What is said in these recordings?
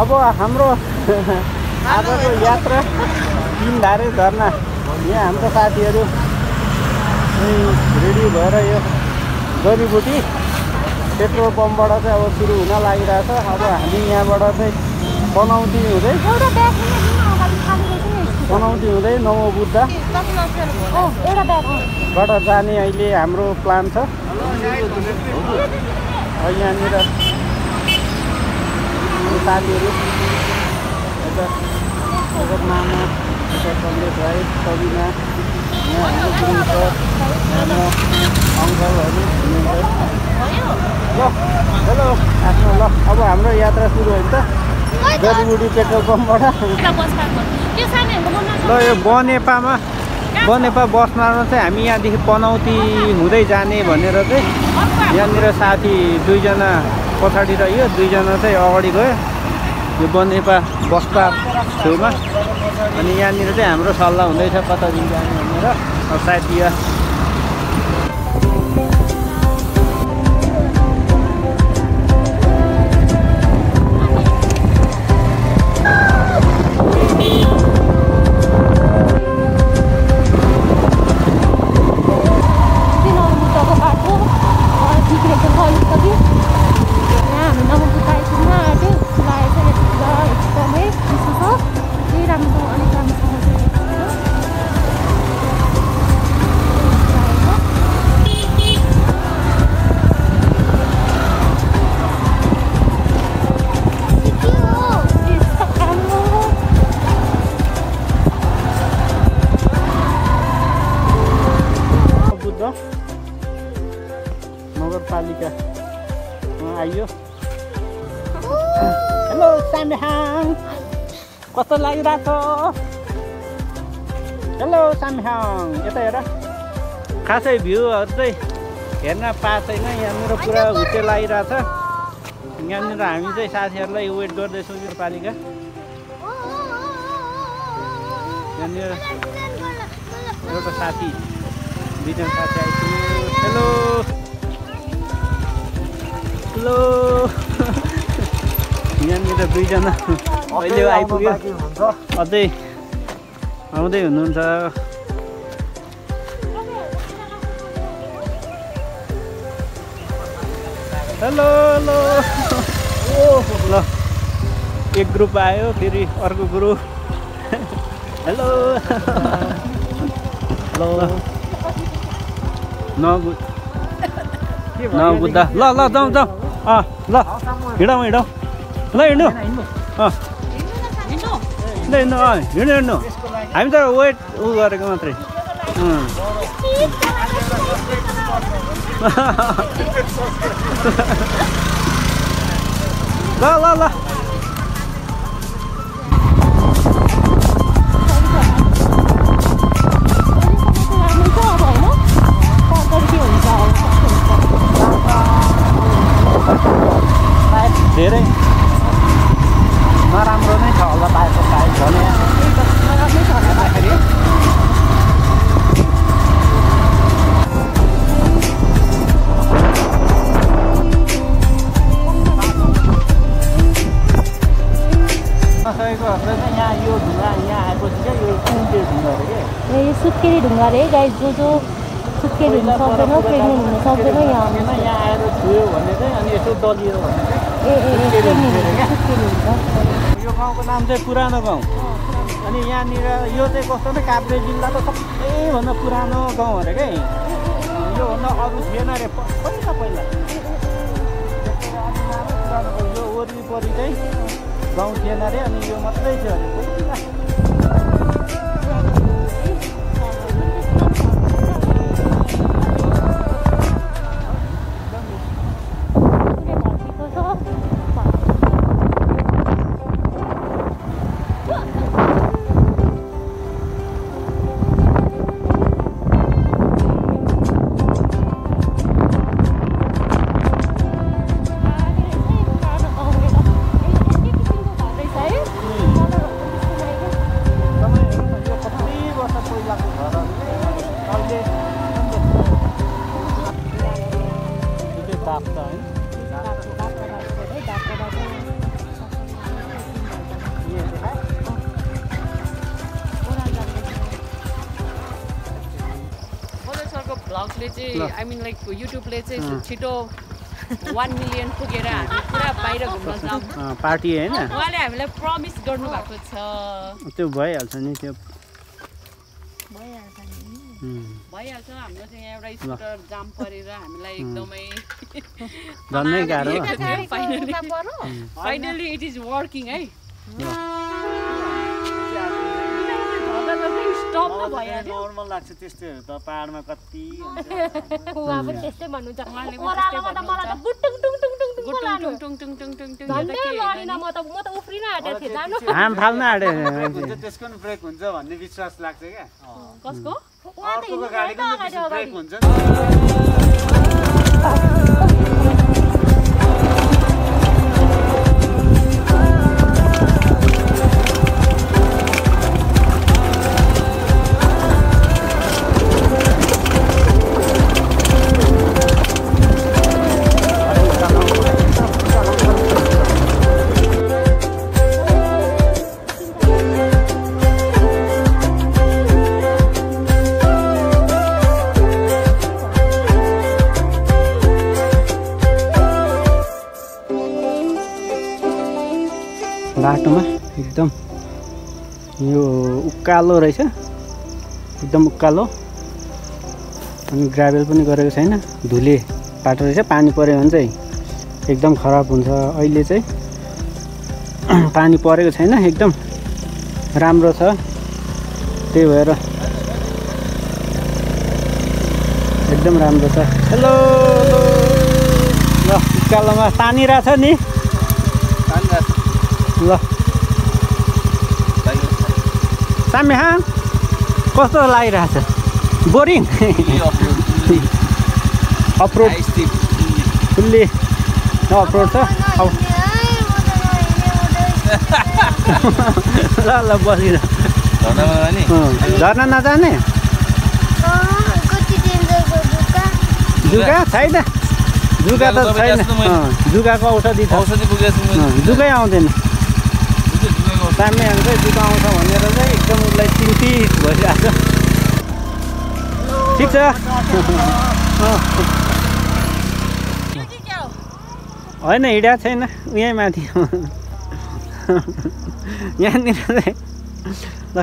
अब हाम्रो आजको यात्रा तिनधारे झरना यहाँ हाम्रो साथीहरू रेडी भएर यो जडीबुटी पेट्रोल पम्पबाट चाहिँ अब सुरु हुन लागिरहेछ अब हामी यहाँबाट चाहिँ पनौती हुँदै नि। पनौती हुँदै नवबुद्ध अँ, एउटा ब्याग अँ। बाट जाने अहिले हाम्रो प्लान छ यहाँनिर साथीहरू यता मामा यता कमलेश भाइ सबिना यहाँ हाम्रो गुरुङ सर म अङ्कलहरू हुनुहुन्छ ल हेलो आफ्नो ल अब हाम्रो यात्रा सुरु हुन्छ जडीबुटी पेट्रोल पम्पबाट। ल यो बनेपामा बनेपा बसमा चाहिँ हामी यहाँदेखि पनौती हुँदै जाने भनेर चाहिँ यहाँनिर साथी दुईजना पछाडि रह्यो दुईजना चाहिँ अगाडि गयो। यो बनेपा बस स्टप छेउमा। अनि यहाँनिर चाहिँ हाम्रो सल्लाह हुँदैछ कता दिन जाने भनेर सायद यो अँ, आइयो हेलो साम्हाङ कस्तो लागिरहेको हेलो साम्हाङ यता हेर खासै भ्यूहरू चाहिँ हेर्न पाएको छैन यहाँनिर पुरा हुटे लागिरहेछ यहाँनिर हामी चाहिँ साथीहरूलाई वेट गर्दैछौँ यो पालिका यहाँनिर एउटा साथी दुईजना साथी आइपुग्यो हेलो हेलो। यहाँनिर दुईजना अहिले आइपुग्यो। अझै आउँदै हुनुहुन्छ। Hello hello. ल एक ग्रुप आयो फेरि अर्को ग्रुप। हेलो। हेलो। नगु नबुद्ध ल ल जाउँ जाउँ। अँ ल हिँडौँ हिँडौँ ल हिँड्नु अँ ल हिँड्नु अँ हिँड्नु हिँड्नु हामी त वेट उ गरेको मात्रै। ल ल ल जो जो सुत्केरी हुनु सक्दैन प्रेग्नेन्ट हुनु सक्दैन यहाँ यहाँ आएर छुयो भने चाहिँ अनि यसो दलियो भने ए यो गाउँको नाम चाहिँ पुरानो गाउँ अनि यहाँनिर यो चाहिँ कस्तो भने काभ्रे जिल्लाको सबैभन्दा पुरानो गाउँ अरे क्या योभन्दा अरू थिएन अरे पहिला पहिला। यो वरिपरि चाहिँ गाउँ थिएन अरे अनि यो मात्रै थियो अरे ताप्छ है सरको भ्लगले चाहिँ आई मिन लाइक युट्युबले चाहिँ छिटो वान मिलियन पुगेर हामी पुरा बाहिर घुम्न जाउँ पार्टी होइन? उहाँले हामीलाई प्रमिस गर्नुभएको छ। त्यो भइहाल्छ नि त्यो भइहाल्छ हाम्रो चाहिँ यहाँ एउटा स्कुटर जाम परेर हामीलाई एकदमै झन्नै गाह्रो फाइनली इट इज वर्किङ है नर्मल लाग्छ त्यस्तोहरू त पाहाडमा कति उहाँ पनि त्यस्तै भन्नुहुन्छ। हाम फाल्न त्यसको पनि ब्रेक हुन्छ भन्ने विश्वास लाग्छ क्या कसको गाडीको ब्रेक हुन्छ यो उकालो रहेछ। एकदम उकालो। अनि ग्राभेल पनि गरेको छैन। धुले बाटो रहेछ। पानी पऱ्यो भने चाहिँ एकदम खराब हुन्छ। अहिले चाहिँ पानी परेको छैन। एकदम राम्रो छ। त्यही भएर एकदम राम्रो छ। हेलो ल उकालोमा तानिरहेछ नि। ल। साम्या कस्तो लागिरहेछ? बोरिङ। अफरोड फुल्ली। अफरोड छ। अब। ल ल बसिर झर्ना नजाने? जुगा छैन। जुगा त छैन। जुगाको औषधि औषधि जुगै आउँदैन। साम्याहरू चाहिँ जुगा आउँछ भनेर चाहिँ एकदम उसलाई चिन्तित भइरहेको छ। ठिक छ। होइन हिँडेको छैन यहीँ माथि यहाँनिर चाहिँ ल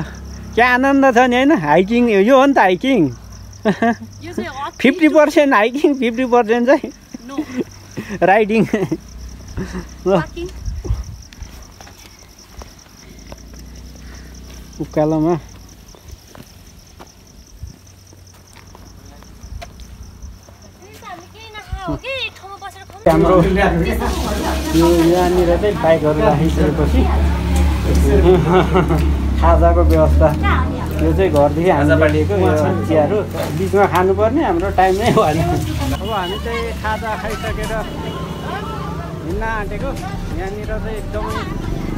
क्या आनन्द छ नि होइन? हाइकिङ यो हो नि त hiking. Fifty percent hiking fifty percent चाहिँ राइडिङ। ल। उकालोमा हाम्रो यो यहाँनिर चाहिँ बाइकहरू राखिसकेपछि खाजाको व्यवस्था यो चाहिँ घरदेखि हामीले लिएको यो चियाहरू बिचमा खानुपर्ने हाम्रो टाइम नै भएन अब हामी चाहिँ खाजा खाइसकेर हिँड्न आँटेको यहाँनिर चाहिँ एकदमै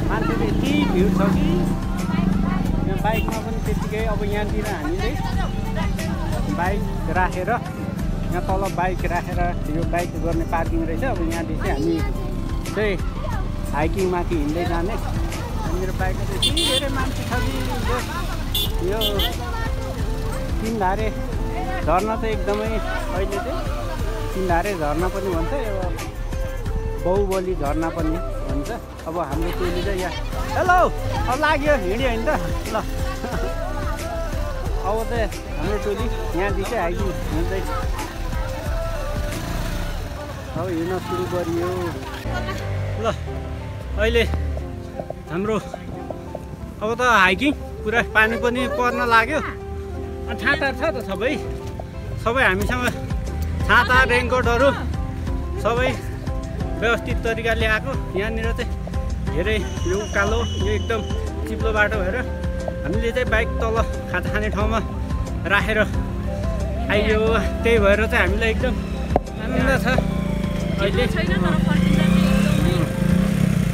मान्छेले यति भिड छ कि यहाँ बाइकमा पनि त्यत्तिकै अब यहाँनिर हामीले बाइक राखेर यहाँ तल बाइक राखेर यो बाइक गर्ने पार्किङ रहेछ। अब यहाँदेखि हामी चाहिँ हाइकिङमाथि हिँड्दै जाने। यहाँनिर बाइकमा चाहिँ धेरै मान्छे छ कि यो तिनधारे झर्ना चाहिँ एकदमै अहिले चाहिँ तिनधारे झर्ना पनि भन्छ। यो बाहुबली झर्ना पनि भन्छ अब हाम्रो टोली चाहिँ यहाँ हेलो अब लाग्यो हिँड्यो होइन त। ल। अब चाहिँ हाम्रो टोली यहाँदेखि हाइकिङ हिँड्दै अब हिँड्न सुरु गरियो। ल अहिले हाम्रो अब त हाइकिङ पुरा पानी पनि पर्न लाग्यो। छाताहरू छ त सबै। सबै हामीसँग छाता रेनकोटहरू सबै व्यवस्थित तरिकाले आएको यहाँनिर चाहिँ धेरै यो उकालो यो एकदम चिप्लो बाटो भएर हामीले चाहिँ बाइक तल खाता खाने ठाउँमा राखेर आइयो। त्यही भएर चाहिँ हामीलाई एकदम आनन्द छ। अहिले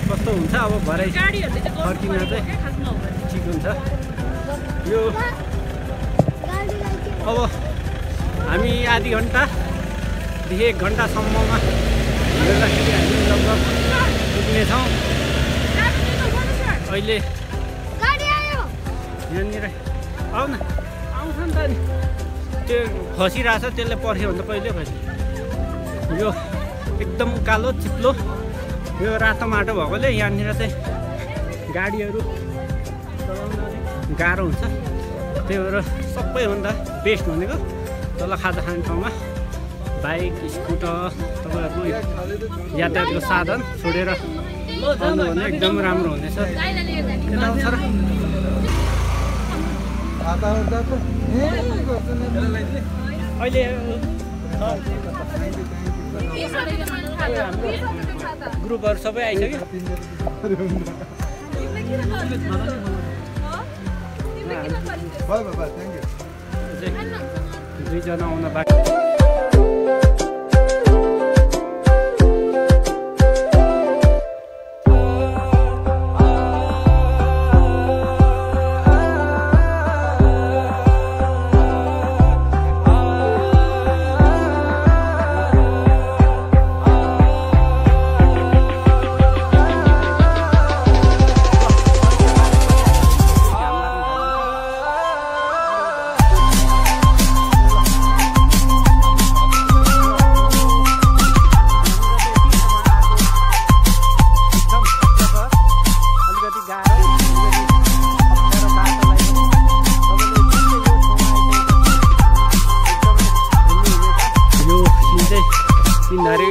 कस्तो हुन्छ अब भरे गाडीहरूले चाहिँ ठिक हुन्छ। यो अब हामी आधी घन्टादेखि एक घन्टासम्ममा हिँड्दाखेरि हामी लगभग पुग्नेछौँ अहिले यहाँनिर आउ न। आउँछ नि त नि त्यो खसिरहेछ त्यसले पर्ख्यो भने त कहिले खस्यो यो एकदम कालो चिप्लो यो रातो माटो भएकोले यहाँनिर चाहिँ गाडीहरू चलाउन गाह्रो हुन्छ। त्यही भएर सबैभन्दा बेस्ट भनेको तल खाजा खाने ठाउँमा। बाइक स्कुटर तपाईँहरूको यातायातको साधन छोडेर आउनु भने एकदम राम्रो हुनेछ। अहिले ग्रुपहरू सबै आइसक्यो? दुईजना आउन बाँकी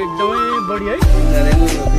एकदमै बढी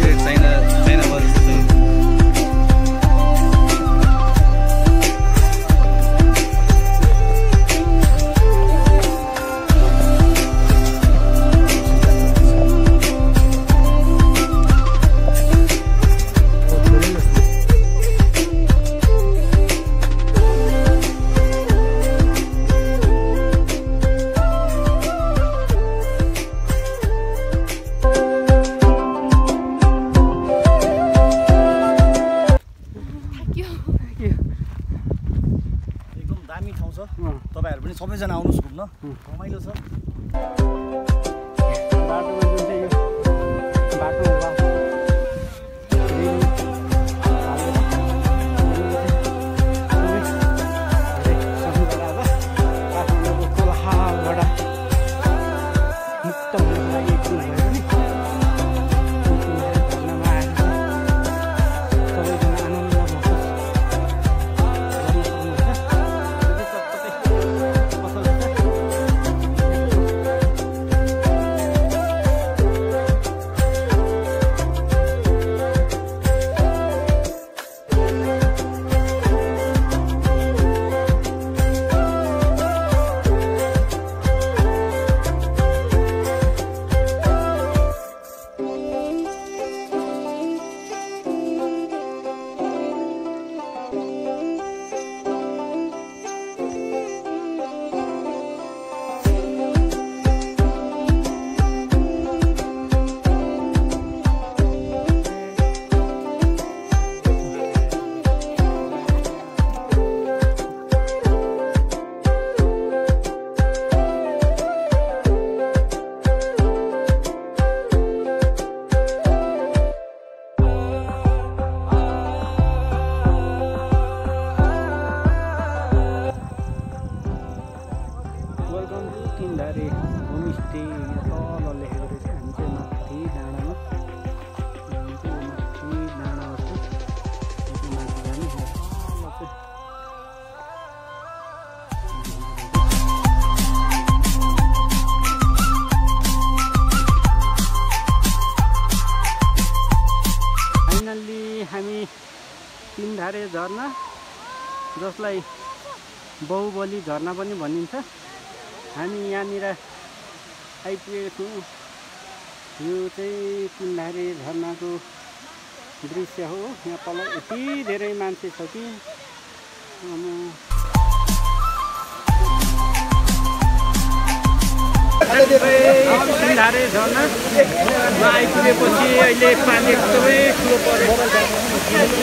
सबैजना आउनुहोस् घुम्न। रमाइलो छ। झरना जसलाई बाहुबली झरना पनि भनिन्छ। हामी यहाँनिर आइपुगेको यो चाहिँ तिनधारे झरनाको दृश्य हो। यहाँ तल यति धेरै मान्छे छ कि। आमा। तिनधारे झरनामा आइपुगेपछि अहिले पानी एकदमै ठुलो परेको छ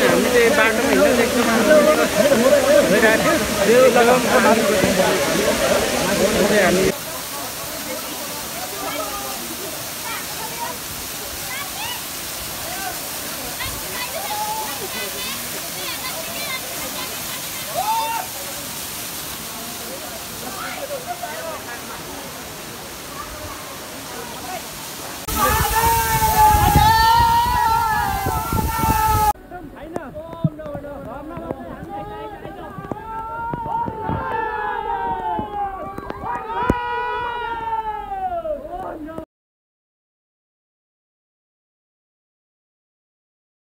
हामी चाहिँ बाटोमा हिँड्दा एकदम गइरहेको थियो त्यो चाहिँ हामी